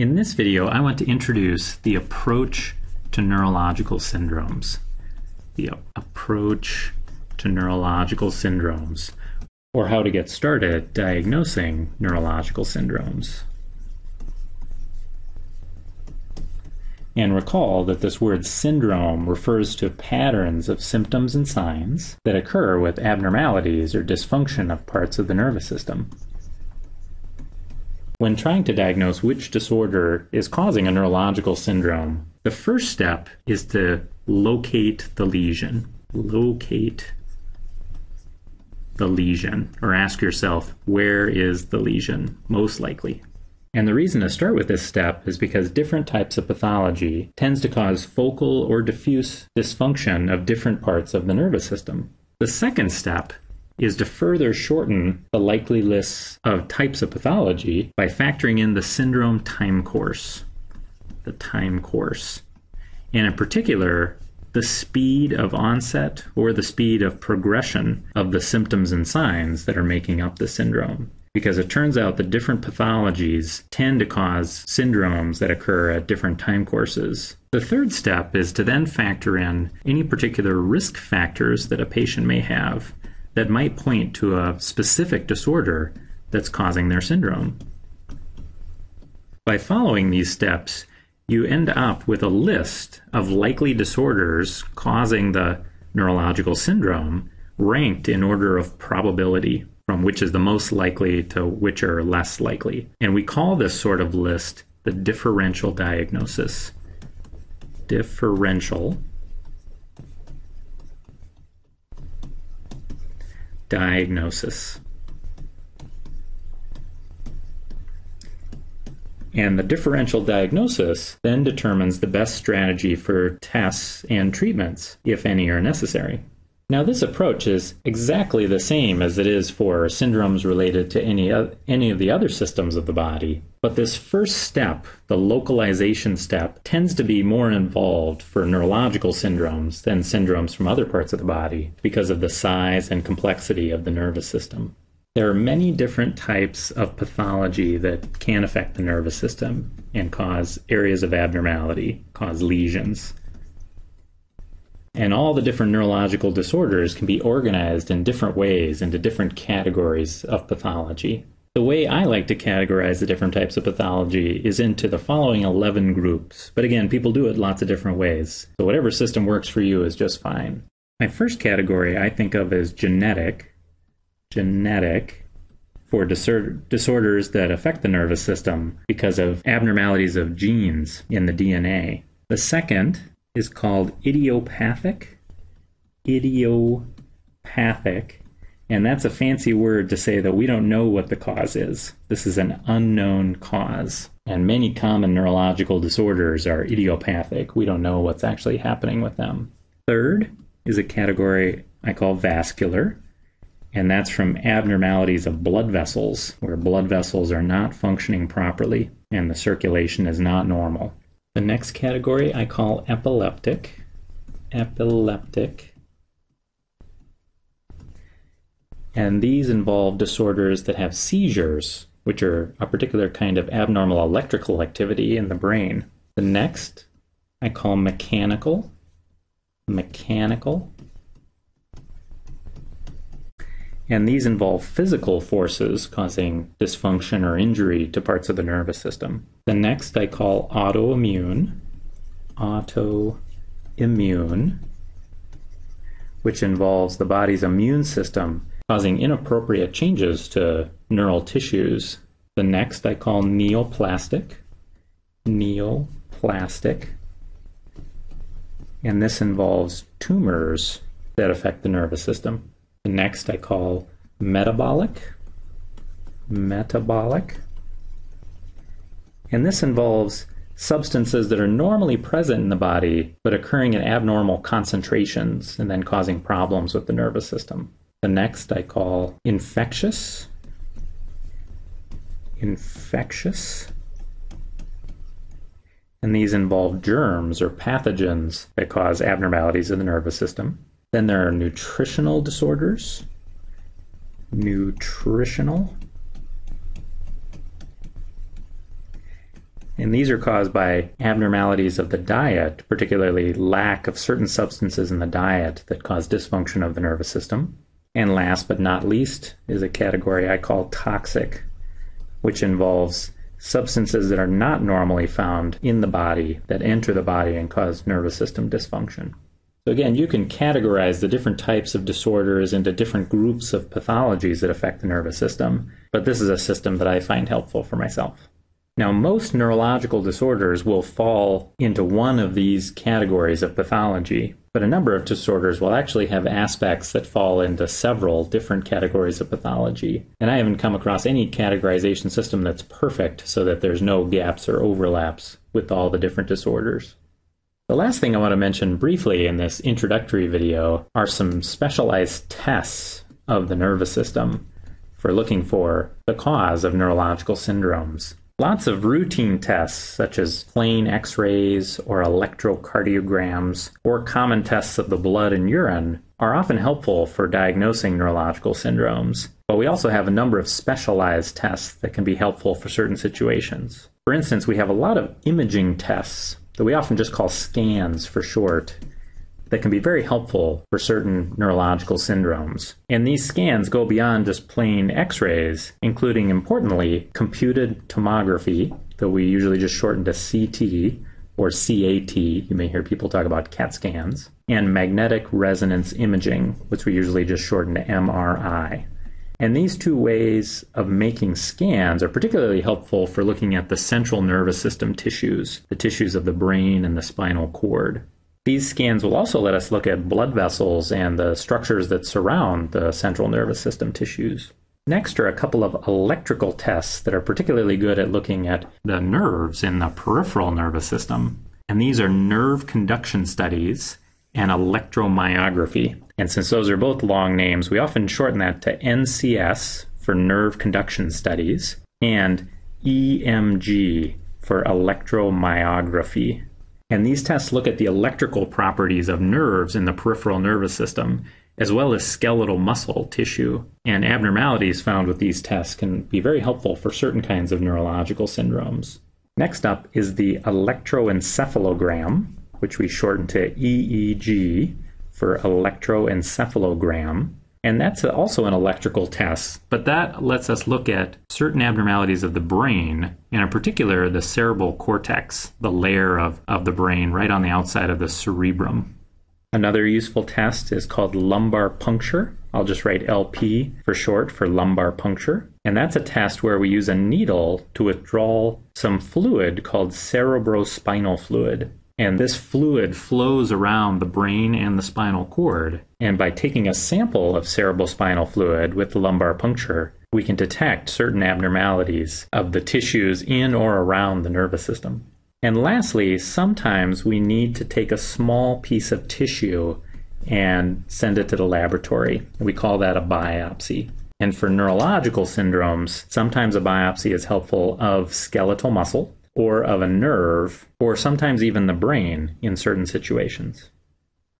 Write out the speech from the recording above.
In this video, I want to introduce the approach to neurological syndromes. The approach to neurological syndromes, or how to get started diagnosing neurological syndromes. And recall that this word syndrome refers to patterns of symptoms and signs that occur with abnormalities or dysfunction of parts of the nervous system. When trying to diagnose which disorder is causing a neurological syndrome, the first step is to locate the lesion. Locate the lesion, or ask yourself, where is the lesion most likely? And the reason to start with this step is because different types of pathology tends to cause focal or diffuse dysfunction of different parts of the nervous system. The second step is to further shorten the likely list of types of pathology by factoring in the syndrome time course. The time course. And in particular, the speed of onset or the speed of progression of the symptoms and signs that are making up the syndrome. Because it turns out that different pathologies tend to cause syndromes that occur at different time courses. The third step is to then factor in any particular risk factors that a patient may have that might point to a specific disorder that's causing their syndrome. By following these steps, you end up with a list of likely disorders causing the neurological syndrome ranked in order of probability from which is the most likely to which are less likely. And we call this sort of list the differential diagnosis. Differential diagnosis. And the differential diagnosis then determines the best strategy for tests and treatments, if any are necessary. Now, this approach is exactly the same as it is for syndromes related to any, any of the other systems of the body. But this first step, the localization step, tends to be more involved for neurological syndromes than syndromes from other parts of the body because of the size and complexity of the nervous system. There are many different types of pathology that can affect the nervous system and cause areas of abnormality, cause lesions. And all the different neurological disorders can be organized in different ways into different categories of pathology. The way I like to categorize the different types of pathology is into the following 11 groups. But again, people do it lots of different ways. So whatever system works for you is just fine. My first category I think of as genetic. Genetic for disorders that affect the nervous system because of abnormalities of genes in the DNA. The second is called idiopathic. Idiopathic. And that's a fancy word to say that we don't know what the cause is. This is an unknown cause. And many common neurological disorders are idiopathic. We don't know what's actually happening with them. Third is a category I call vascular. And that's from abnormalities of blood vessels, where blood vessels are not functioning properly and the circulation is not normal. The next category I call epileptic. Epileptic. And these involve disorders that have seizures, which are a particular kind of abnormal electrical activity in the brain. The next I call mechanical. Mechanical. And these involve physical forces causing dysfunction or injury to parts of the nervous system. The next I call autoimmune. Autoimmune, which involves the body's immune system causing inappropriate changes to neural tissues. The next I call neoplastic. Neoplastic. And this involves tumors that affect the nervous system. The next I call metabolic. Metabolic. And this involves substances that are normally present in the body but occurring in abnormal concentrations and then causing problems with the nervous system. The next I call infectious. Infectious. And these involve germs or pathogens that cause abnormalities in the nervous system. Then there are nutritional disorders. Nutritional. And these are caused by abnormalities of the diet, particularly lack of certain substances in the diet that cause dysfunction of the nervous system. And last but not least is a category I call toxic, which involves substances that are not normally found in the body that enter the body and cause nervous system dysfunction. So, again, you can categorize the different types of disorders into different groups of pathologies that affect the nervous system, but this is a system that I find helpful for myself. Now, most neurological disorders will fall into one of these categories of pathology, but a number of disorders will actually have aspects that fall into several different categories of pathology. And I haven't come across any categorization system that's perfect so that there's no gaps or overlaps with all the different disorders. The last thing I want to mention briefly in this introductory video are some specialized tests of the nervous system for looking for the cause of neurological syndromes. Lots of routine tests, such as plain x rays or electrocardiograms, or common tests of the blood and urine, are often helpful for diagnosing neurological syndromes. But we also have a number of specialized tests that can be helpful for certain situations. For instance, we have a lot of imaging tests that we often just call scans for short that can be very helpful for certain neurological syndromes. And these scans go beyond just plain x rays, including importantly computed tomography, that we usually just shorten to CT or CAT. You may hear people talk about CAT scans, and magnetic resonance imaging, which we usually just shorten to MRI. And these two ways of making scans are particularly helpful for looking at the central nervous system tissues, the tissues of the brain and the spinal cord. These scans will also let us look at blood vessels and the structures that surround the central nervous system tissues. Next are a couple of electrical tests that are particularly good at looking at the nerves in the peripheral nervous system. And these are nerve conduction studies and electromyography. And since those are both long names, we often shorten that to NCS for nerve conduction studies and EMG for electromyography. And these tests look at the electrical properties of nerves in the peripheral nervous system, as well as skeletal muscle tissue. And abnormalities found with these tests can be very helpful for certain kinds of neurological syndromes. Next up is the electroencephalogram, which we shorten to EEG for electroencephalogram. And that's also an electrical test, but that lets us look at certain abnormalities of the brain, and in particular the cerebral cortex, the layer of, of the brain right on the outside of the cerebrum. Another useful test is called lumbar puncture. I'll just write LP for short for lumbar puncture. And that's a test where we use a needle to withdraw some fluid called cerebrospinal fluid. And this fluid flows around the brain and the spinal cord. And by taking a sample of cerebrospinal fluid with the lumbar puncture, we can detect certain abnormalities of the tissues in or around the nervous system. And lastly, sometimes we need to take a small piece of tissue and send it to the laboratory. We call that a biopsy. And for neurological syndromes, sometimes a biopsy is helpful of skeletal muscle, or of a nerve, or sometimes even the brain in certain situations.